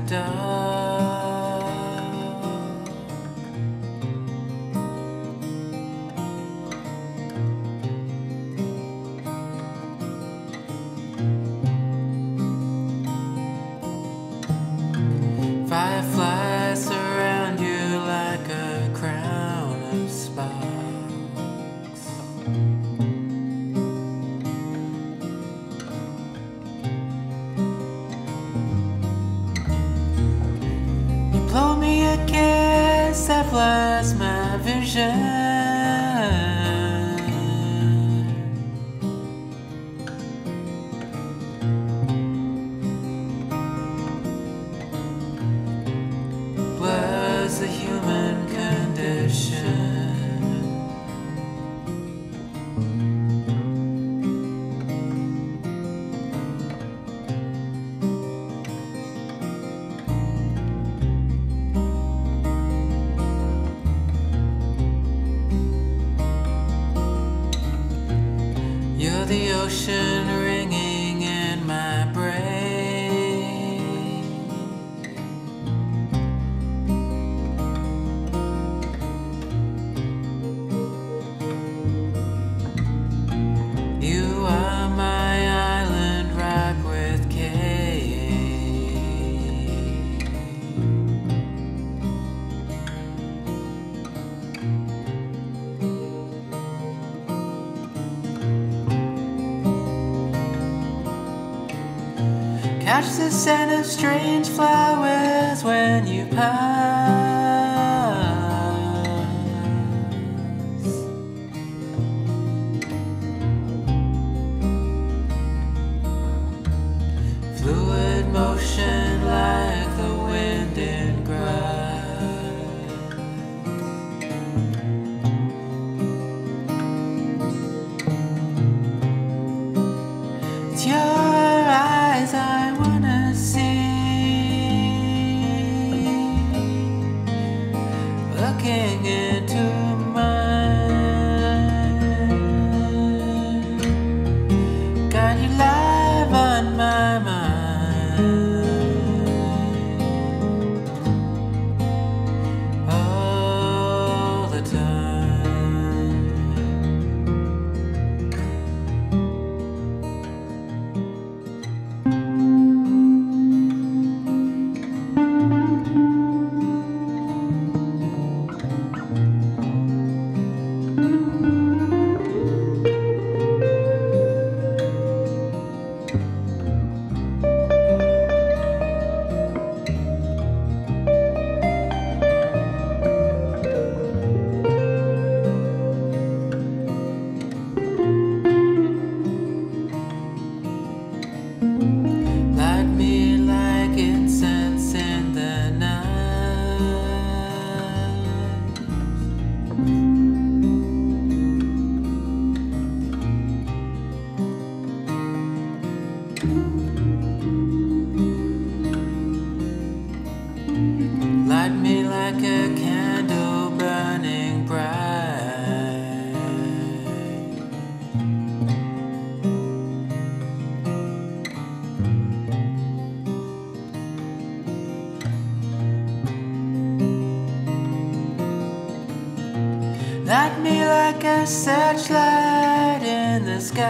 dark. Place my vision. You're the ocean ringing in my brain. Catch the scent of strange flowers when you pass. Looking into Ignite me like a searchlight in the sky.